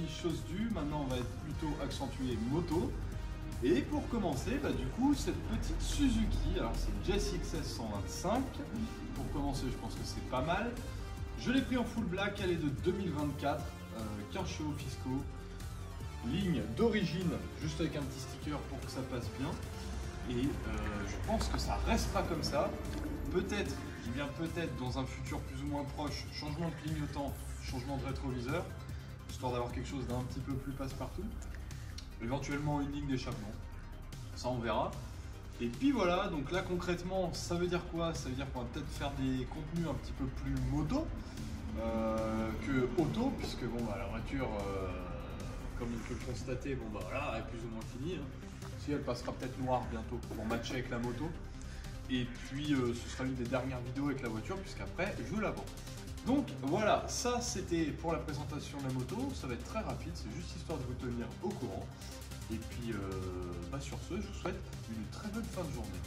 dit chose due, maintenant on va être plutôt accentué moto. Et pour commencer, bah, du coup, cette petite Suzuki, alors c'est JSXS 125. Pour commencer, je pense que c'est pas mal. Je l'ai pris en full black, elle est de 2024, euh, 15 chevaux fiscaux, ligne d'origine, juste avec un petit sticker pour que ça passe bien. Et euh, je pense que ça restera comme ça. Peut-être, dis bien peut-être, dans un futur plus ou moins proche, changement de clignotant, changement de rétroviseur, histoire d'avoir quelque chose d'un petit peu plus passe-partout. Éventuellement une ligne d'échappement. Ça, on verra. Et puis voilà, donc là concrètement, ça veut dire quoi? Ça veut dire qu'on va peut-être faire des contenus un petit peu plus moto euh, que auto, puisque bon, bah, la voiture, euh, comme il peut le constater, bon, bah, voilà, elle est plus ou moins finie. hein. Si elle passera peut-être noire bientôt pour matcher avec la moto. Et puis euh, ce sera une des dernières vidéos avec la voiture, puisqu'après je la vends. Donc voilà, ça c'était pour la présentation de la moto. Ça va être très rapide, c'est juste histoire de vous tenir au courant. Et puis euh, bah, sur ce, je vous souhaite une très bonne fin de journée.